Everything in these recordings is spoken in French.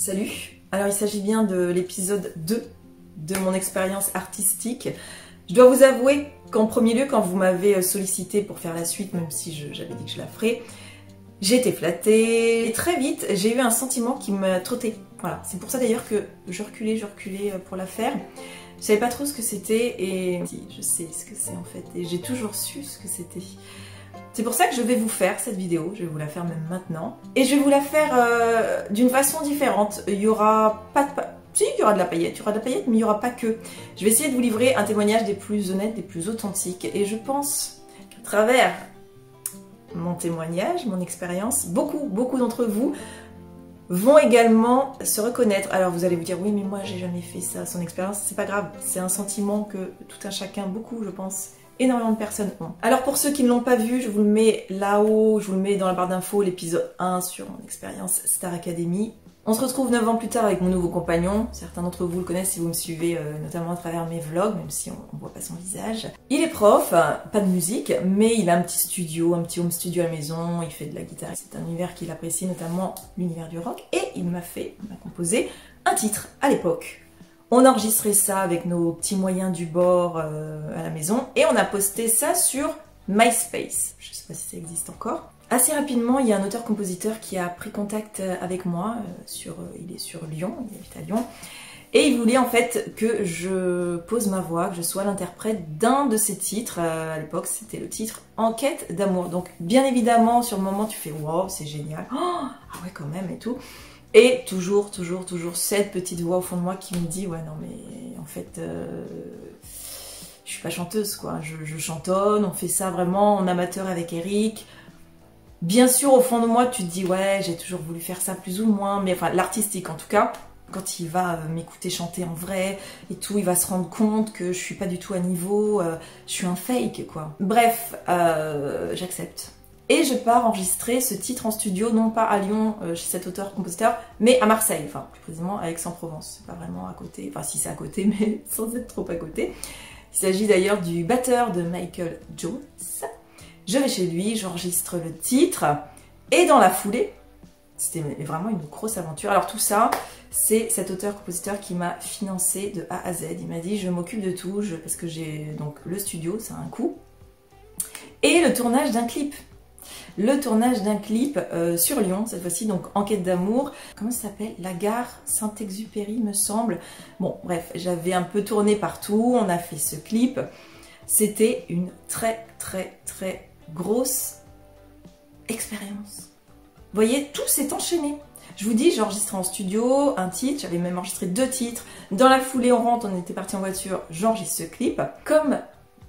Salut Alors il s'agit bien de l'épisode 2 de mon expérience artistique. Je dois vous avouer qu'en premier lieu, quand vous m'avez sollicité pour faire la suite, même si j'avais dit que je la ferais, j'ai été flattée et très vite j'ai eu un sentiment qui m'a trotté. Voilà, c'est pour ça d'ailleurs que je reculais, je reculais pour la faire. Je savais pas trop ce que c'était et je sais ce que c'est en fait et j'ai toujours su ce que c'était. C'est pour ça que je vais vous faire cette vidéo, je vais vous la faire même maintenant. Et je vais vous la faire euh, d'une façon différente. Il y aura pas de... Si, il y aura de la paillette, il y aura de la paillette, mais il n'y aura pas que. Je vais essayer de vous livrer un témoignage des plus honnêtes, des plus authentiques. Et je pense qu'à travers mon témoignage, mon expérience, beaucoup, beaucoup d'entre vous vont également se reconnaître. Alors vous allez vous dire, oui, mais moi j'ai jamais fait ça. Son expérience, c'est pas grave. C'est un sentiment que tout un chacun, beaucoup, je pense, énormément de personnes ont. Alors pour ceux qui ne l'ont pas vu, je vous le mets là-haut, je vous le mets dans la barre d'infos, l'épisode 1 sur mon expérience Star Academy. On se retrouve 9 ans plus tard avec mon nouveau compagnon. Certains d'entre vous le connaissent si vous me suivez euh, notamment à travers mes vlogs, même si on, ne voit pas son visage. Il est prof, pas de musique, mais il a un petit studio, un petit home studio à la maison, il fait de la guitare. C'est un univers qu'il apprécie, notamment l'univers du rock. Et il m'a fait, m'a composé un titre à l'époque. On enregistrait ça avec nos petits moyens du bord euh, à la maison et on a posté ça sur MySpace. Je sais pas si ça existe encore. Assez rapidement, il y a un auteur-compositeur qui a pris contact euh, avec moi. Euh, il est sur Lyon, il habite à Lyon. Et il voulait en fait que je pose ma voix, que je sois l'interprète d'un de ses titres. À l'époque, c'était le titre Enquête d'amour. Donc, bien évidemment, sur le moment, tu fais wow, c'est génial. Oh, ah ouais, quand même et tout. Et toujours, toujours, toujours cette petite voix au fond de moi qui me dit ouais non mais en fait euh, je suis pas chanteuse quoi, je, chantonne, on fait ça vraiment en amateur avec Eric. Bien sûr au fond de moi tu te dis ouais j'ai toujours voulu faire ça plus ou moins, mais enfin l'artistique en tout cas, quand il va euh, m'écouter chanter en vrai et tout, il va se rendre compte que je suis pas du tout à niveau, euh, je suis un fake quoi. Bref, j'accepte. Et je pars enregistrer ce titre en studio, non pas à Lyon euh, chez cet auteur-compositeur, mais à Marseille, enfin plus précisément à Aix-en-Provence. C'est pas vraiment à côté, enfin si c'est à côté, mais sans être trop à côté. Il s'agit d'ailleurs du batteur de Michael Jones. Je vais chez lui, j'enregistre le titre, et dans la foulée, c'était vraiment une grosse aventure. Alors tout ça, c'est cet auteur-compositeur qui m'a financé de A à Z. Il m'a dit je m'occupe de tout, parce que j'ai donc le studio, ça a un coût, et le tournage d'un clip le tournage d'un clip euh, sur Lyon, cette fois-ci, donc Enquête d'amour. Comment ça s'appelle? La gare Saint-Exupéry, me semble. Bon, bref, j'avais un peu tourné partout, on a fait ce clip. C'était une très, très, très grosse expérience. Vous voyez, tout s'est enchaîné. Je vous dis, j'ai enregistré en studio un titre, j'avais même enregistré deux titres. Dans la foulée, on rentre, on était parti en voiture, j'enregistre ce clip. Comme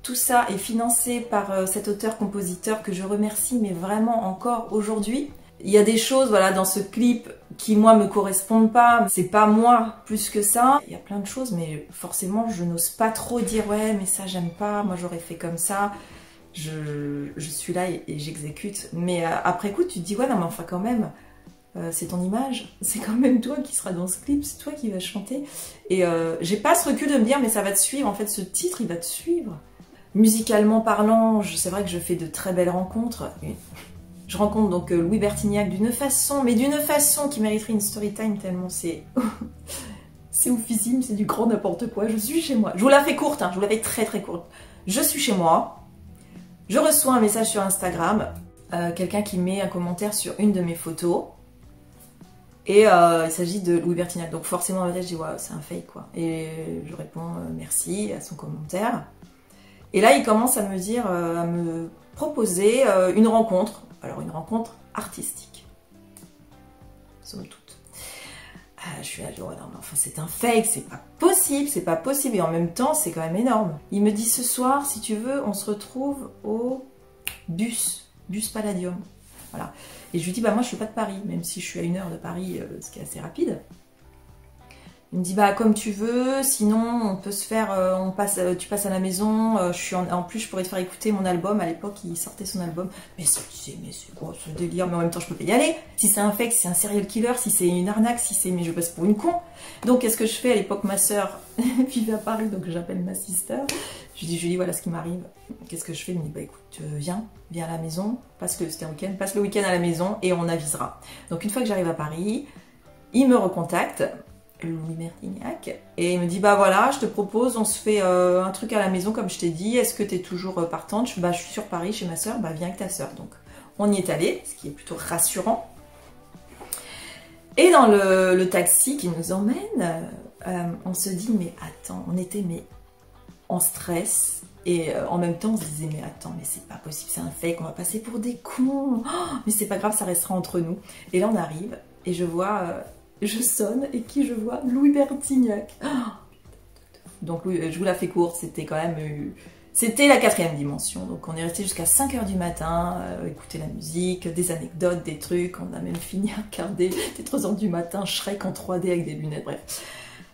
tout ça est financé par euh, cet auteur-compositeur que je remercie, mais vraiment encore aujourd'hui. Il y a des choses, voilà, dans ce clip qui moi me correspondent pas. C'est pas moi plus que ça. Il y a plein de choses, mais forcément je n'ose pas trop dire ouais, mais ça j'aime pas. Moi j'aurais fait comme ça. Je, suis là et, j'exécute. Mais euh, après coup, tu te dis ouais, non mais enfin quand même. Euh, c'est ton image, c'est quand même toi qui sera dans ce clip, c'est toi qui vas chanter. Et j'ai pas ce recul de me dire, mais ça va te suivre, en fait, ce titre, il va te suivre. Musicalement parlant, c'est vrai que je fais de très belles rencontres. Je rencontre donc euh, Louis Bertignac d'une façon, mais d'une façon qui mériterait une story time tellement c'est... c'est oufissime, c'est du grand n'importe quoi. Je suis chez moi. Je vous la fais courte, hein, je vous la fais très très courte. Je suis chez moi. Je reçois un message sur Instagram. Euh, quelqu'un qui met un commentaire sur une de mes photos. Et euh, il s'agit de Louis Bertignac. Donc forcément, je dis, ouais, c'est un fake quoi. Et je réponds merci à son commentaire. Et là, il commence à me dire, euh, à me proposer euh, une rencontre. Alors, une rencontre artistique. Somme toute. Ah, je suis là, oh, non, enfin, c'est un fake, c'est pas possible, c'est pas possible. Et en même temps, c'est quand même énorme. Il me dit ce soir, si tu veux, on se retrouve au bus, bus Palladium. Voilà. Et je lui dis, bah moi, je suis pas de Paris, même si je suis à une heure de Paris, euh, ce qui est assez rapide. Il me dit bah comme tu veux, sinon on peut se faire, euh, on passe, euh, tu passes à la maison. Euh, je suis en, plus je pourrais te faire écouter mon album. À l'époque il sortait son album. Mais c'est mais c'est quoi ce délire? Mais en même temps je peux pas y aller. Si c'est un fake, si c'est un serial killer, si c'est une arnaque, si c'est mais je passe pour une con. Donc qu'est-ce que je fais? À l'époque Ma sœur vivait à Paris donc j'appelle ma sister. Je lui dis Julie voilà ce qui m'arrive. Qu'est-ce que je fais? Il me dit bah écoute viens, viens à la maison. Passe le c'était un week-end, passe le week-end à la maison et on avisera. Donc une fois que j'arrive à Paris il me recontacte, Louis Mertignac, et il me dit bah voilà, je te propose, on se fait euh, un truc à la maison comme je t'ai dit, est-ce que tu es toujours euh, partante? Je, bah, je suis sur Paris chez ma soeur, bah viens avec ta soeur. Donc on y est allé, ce qui est plutôt rassurant. Et dans le, taxi qui nous emmène, euh, on se dit mais attends, on était mais en stress, et en même temps, on se disait, mais attends, mais c'est pas possible, c'est un fake, on va passer pour des cons. Oh, mais c'est pas grave, ça restera entre nous. Et là, on arrive, et je vois je sonne et qui je vois Louis Bertignac. Donc je vous la fais courte, c'était quand même... Euh, c'était la quatrième dimension, donc on est resté jusqu'à 5h du matin, euh, écouter la musique, des anecdotes, des trucs, on a même fini à regarder des 3h du matin, Shrek en 3D avec des lunettes, bref.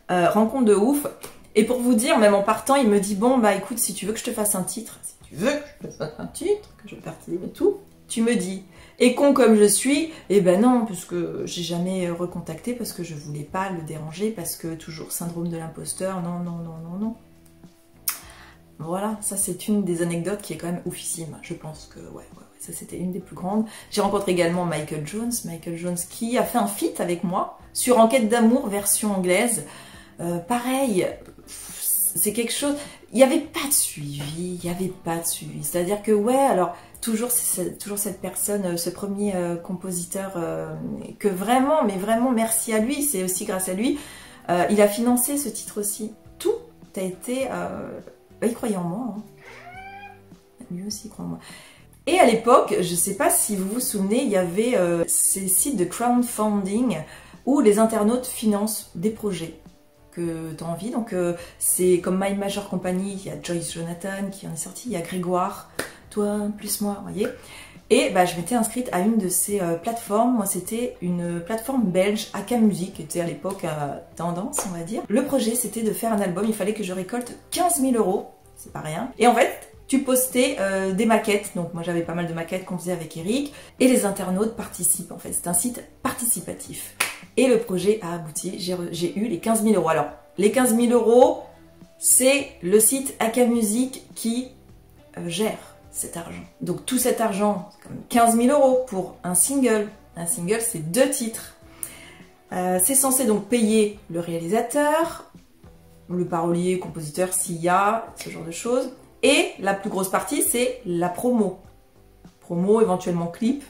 Euh, rencontre de ouf. Et pour vous dire, même en partant, il me dit, bon bah écoute, si tu veux que je te fasse un titre, si tu veux que je te fasse un titre, que je participe et tout, tu me dis. Et con comme je suis, eh ben non, parce que j'ai jamais recontacté parce que je voulais pas le déranger, parce que toujours syndrome de l'imposteur, non, non, non, non, non. Voilà, ça c'est une des anecdotes qui est quand même oufissime. Je pense que, ouais, ouais, ça c'était une des plus grandes. J'ai rencontré également Michael Jones, Michael Jones qui a fait un feat avec moi sur Enquête d'amour version anglaise. Euh, pareil, c'est quelque chose. Il n'y avait pas de suivi, il n'y avait pas de suivi. C'est-à-dire que, ouais, alors toujours, toujours cette personne, euh, ce premier euh, compositeur, euh, que vraiment, mais vraiment merci à lui, c'est aussi grâce à lui, il a financé ce titre aussi. Tout a été... Bah, il croyait en moi. Hein. Lui aussi croit en moi. Et à l'époque, je ne sais pas si vous vous souvenez, il y avait ces sites de crowdfunding où les internautes financent des projets que tu as envie. Donc c'est comme My Major Company, il y a Joyce Jonathan qui en est sorti, il y a Grégoire, plus moi, voyez. Et bah, je m'étais inscrite à une de ces euh, plateformes. Moi, c'était une plateforme belge, AK Music, qui était à l'époque à tendance, on va dire. Le projet, c'était de faire un album. Il fallait que je récolte 15 000 euros. C'est pas rien. Et en fait, tu postais euh, des maquettes. Donc, moi, j'avais pas mal de maquettes qu'on faisait avec Eric. Et les internautes participent, en fait. C'est un site participatif. Et le projet a abouti. J'ai eu les 15 000 euros. Alors, les 15 000 euros, c'est le site AK Music qui euh, gère cet argent. Donc tout cet argent, c'est comme 15 000 euros pour un single. Un single, c'est deux titres. Euh, c'est censé donc payer le réalisateur, le parolier, compositeur, s'il y a, ce genre de choses. Et la plus grosse partie, c'est la promo. Promo, éventuellement clip.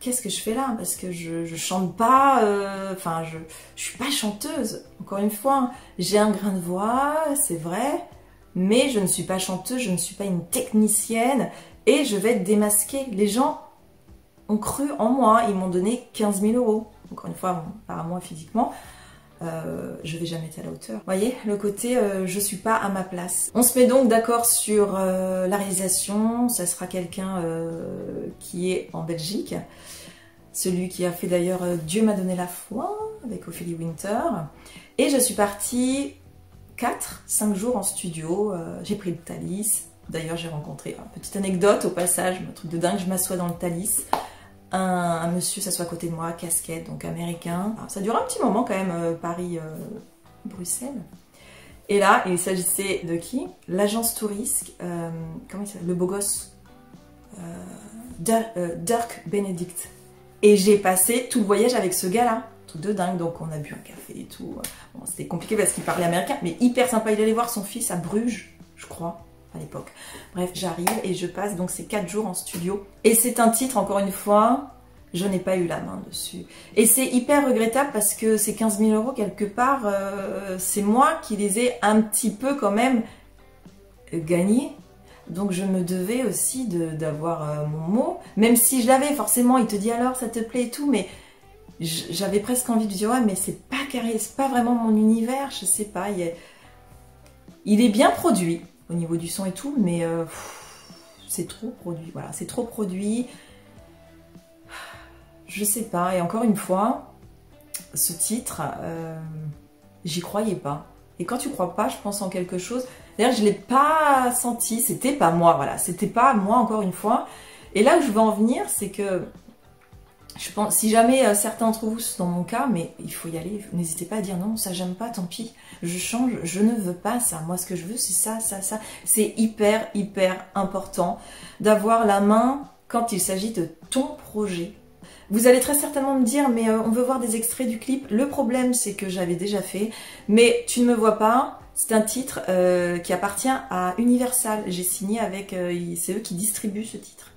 Qu'est-ce que je fais là? Parce que je, chante pas, euh, enfin, je, je suis pas chanteuse. Encore une fois, j'ai un grain de voix, c'est vrai, mais je ne suis pas chanteuse, je ne suis pas une technicienne et je vais démasquer. Les gens ont cru en moi, ils m'ont donné 15 000 euros. Encore une fois, par moi physiquement, euh, je vais jamais être à la hauteur. Vous voyez, le côté euh, je suis pas à ma place. On se met donc d'accord sur euh, la réalisation, ça sera quelqu'un euh, qui est en Belgique, celui qui a fait d'ailleurs Dieu m'a donné la foi avec Ophélie Winter. Et je suis partie 4, 5 jours en studio. Euh, j'ai pris le Thalys. D'ailleurs, j'ai rencontré, une petite anecdote au passage, un truc de dingue, je m'assois dans le Thalys. Un, monsieur s'assoit à côté de moi, casquette, donc américain. ça dure un petit moment quand même, euh, Paris-Bruxelles. Euh, et là, il s'agissait de qui? L'agence touriste, comment il s'appelle? Le beau gosse Dirk Benedict. Et j'ai passé tout le voyage avec ce gars-là truc de dingue. Donc on a bu un café et tout. Bon, C'était compliqué parce qu'il parlait américain, mais hyper sympa. Il allait voir son fils à Bruges, je crois, à l'époque. Bref, j'arrive et je passe donc ces 4 jours en studio. Et c'est un titre, encore une fois, je n'ai pas eu la main dessus. Et c'est hyper regrettable parce que ces 15 000 euros, quelque part, euh, c'est moi qui les ai un petit peu quand même gagnés. Donc je me devais aussi d'avoir euh, mon mot, même si je l'avais forcément, il te dit alors ça te plaît et tout, mais j'avais presque envie de dire ouais mais c'est pas carré, c'est pas vraiment mon univers, je sais pas. Il est, bien produit au niveau du son et tout, mais euh, c'est trop produit. Voilà, c'est trop produit. Je sais pas. Et encore une fois, ce titre, euh, j'y croyais pas. Et quand tu crois pas, je pense en quelque chose. D'ailleurs, je l'ai pas senti. C'était pas moi. Voilà, c'était pas moi encore une fois. Et là où je veux en venir, c'est que je pense, si jamais euh, certains d'entre vous sont dans mon cas, mais il faut y aller, n'hésitez pas à dire non, ça j'aime pas, tant pis, je change, je ne veux pas ça. Moi, ce que je veux, c'est ça, ça, ça. C'est hyper, hyper important d'avoir la main quand il s'agit de ton projet. Vous allez très certainement me dire, mais euh, on veut voir des extraits du clip. Le problème, c'est que j'avais déjà fait. Mais tu ne me vois pas. C'est un titre euh, qui appartient à Universal. J'ai signé avec... C'est eux qui distribuent ce titre.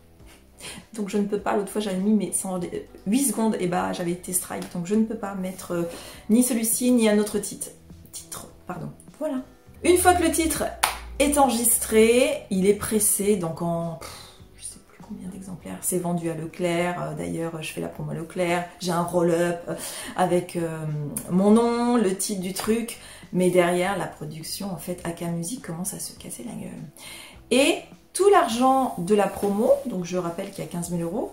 Donc je ne peux pas, l'autre fois j'avais mis mais 8 secondes et bah j'avais été strike. Donc je ne peux pas mettre ni celui-ci ni un autre titre. Titre, pardon. Voilà. Une fois que le titre est enregistré, il est pressé donc en combien d'exemplaires. C'est vendu à Leclerc. Euh, d'ailleurs, je fais la promo à Leclerc. J'ai un roll-up euh, avec euh, mon nom, le titre du truc. Mais derrière, la production, en fait, AK Music commence à se casser la gueule. Et tout l'argent de la promo, donc je rappelle qu'il y a 15 000 euros,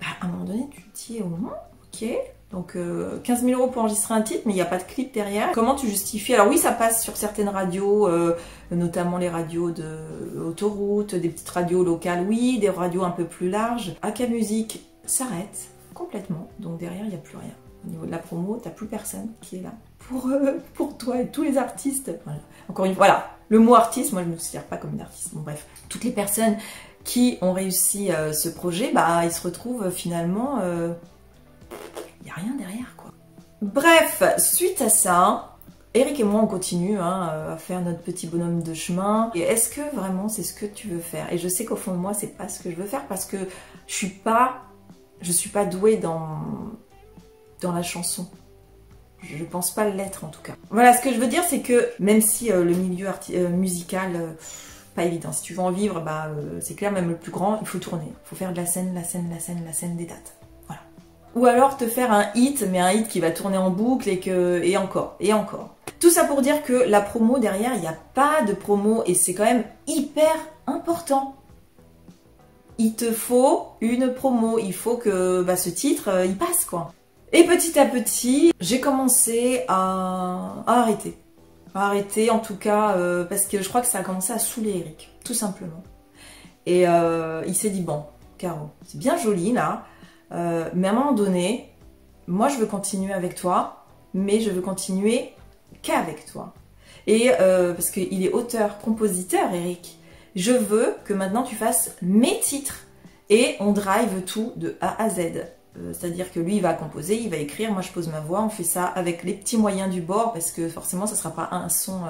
bah, à un moment donné, tu te dis, oh, ok, donc 15 euh, 000 euros pour enregistrer un titre, mais il n'y a pas de clip derrière. Comment tu justifies? Alors oui, ça passe sur certaines radios, euh, notamment les radios de autoroute, des petites radios locales, oui, des radios un peu plus larges. AK Music s'arrête complètement, donc derrière, il n'y a plus rien. Au niveau de la promo, tu n'as plus personne qui est là pour, euh, pour toi et tous les artistes. Encore une fois, voilà, le mot artiste, moi je ne me considère pas comme une artiste. Bref, toutes les personnes qui ont réussi ce projet, bah ils se retrouvent finalement il n'y a rien derrière quoi. Bref, suite à ça, Eric et moi on continue hein, à faire notre petit bonhomme de chemin. Et est-ce que vraiment c'est ce que tu veux faire? Et je sais qu'au fond de moi c'est pas ce que je veux faire parce que je suis pas, je suis pas douée dans la chanson. Je pense pas l'être en tout cas. Voilà, ce que je veux dire c'est que même si euh, le milieu euh, musical euh, pas évident. Si tu veux en vivre, bah, c'est clair, même le plus grand, il faut tourner. Il faut faire de la scène, la scène, la scène, la scène des dates. Ou alors te faire un hit, mais un hit qui va tourner en boucle et que et encore, et encore. Tout ça pour dire que la promo derrière, il n'y a pas de promo et c'est quand même hyper important. Il te faut une promo, il faut que bah, ce titre, il passe quoi. Et petit à petit, j'ai commencé à, arrêter. Arrêter en tout cas, euh, parce que je crois que ça a commencé à saouler Eric, tout simplement. Et euh, il s'est dit, bon, Caro, c'est bien joli là, euh, mais à un moment donné, moi je veux continuer avec toi, mais je veux continuer qu'avec toi. Et parce qu'il est auteur, compositeur, Eric, je veux que maintenant tu fasses mes titres et on drive tout de A à Z. Euh, c'est-à-dire que lui, il va composer, il va écrire, moi je pose ma voix, on fait ça avec les petits moyens du bord, parce que forcément, ça sera pas un son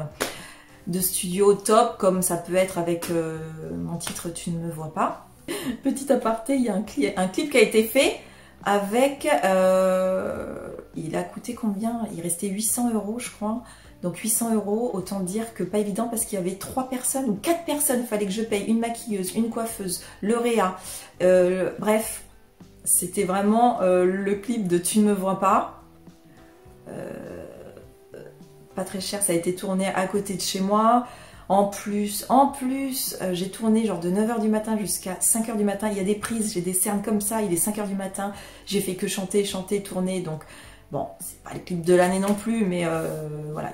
de studio top comme ça peut être avec mon titre Tu ne me vois pas. Petit aparté, il y a un, clip qui a été fait avec... Euh, il a coûté combien? Il restait 800 euros, je crois. Donc 800 euros, autant dire que pas évident parce qu'il y avait trois personnes ou quatre personnes. Il fallait que je paye une maquilleuse, une coiffeuse, le réa. Euh, bref, c'était vraiment euh, le clip de Tu ne me vois pas. pas très cher, ça a été tourné à côté de chez moi. En plus, en plus, euh, j'ai tourné genre de 9h du matin jusqu'à 5h du matin. Il y a des prises, j'ai des cernes comme ça, il est 5h du matin. J'ai fait que chanter, chanter, tourner. Donc, bon, c'est pas le clip de l'année non plus, mais euh, voilà,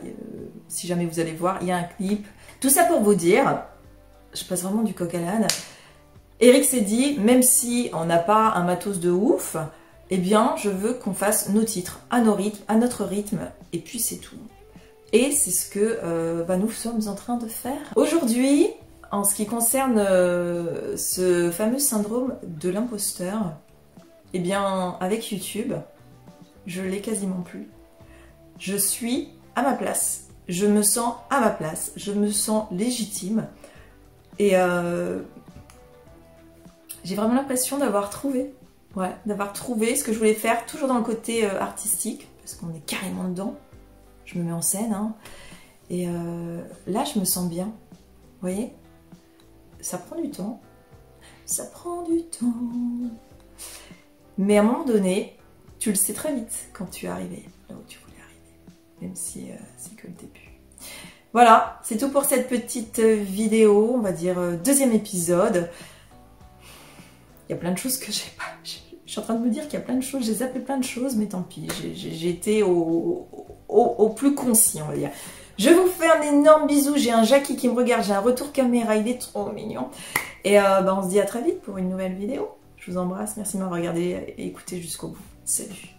si jamais vous allez voir, il y a un clip. Tout ça pour vous dire, je passe vraiment du coq à l'âne. Eric s'est dit, même si on n'a pas un matos de ouf, eh bien, je veux qu'on fasse nos titres à nos rythmes, à notre rythme, et puis c'est tout. Et c'est ce que euh, bah, nous sommes en train de faire. Aujourd'hui, en ce qui concerne euh, ce fameux syndrome de l'imposteur, eh bien, avec YouTube, je l'ai quasiment plus. Je suis à ma place. Je me sens à ma place. Je me sens légitime. Et euh, j'ai vraiment l'impression d'avoir trouvé. Ouais, d'avoir trouvé ce que je voulais faire, toujours dans le côté artistique, parce qu'on est carrément dedans je me mets en scène. Hein. Et euh, là, je me sens bien. Vous voyez? Ça prend du temps. Ça prend du temps. Mais à un moment donné, tu le sais très vite quand tu es arrivé là où tu voulais arriver. Même si euh, c'est que le début. Voilà, c'est tout pour cette petite vidéo, on va dire euh, deuxième épisode. Il y a plein de choses que j'ai pas... Je suis en train de me dire qu'il y a plein de choses, j'ai zappé plein de choses, mais tant pis, j'ai été au, plus concis, on va dire. Je vous fais un énorme bisou, j'ai un Jackie qui me regarde, j'ai un retour caméra, il est trop mignon. Et euh, bah, on se dit à très vite pour une nouvelle vidéo. Je vous embrasse, merci de m'avoir regardé et écouté jusqu'au bout. Salut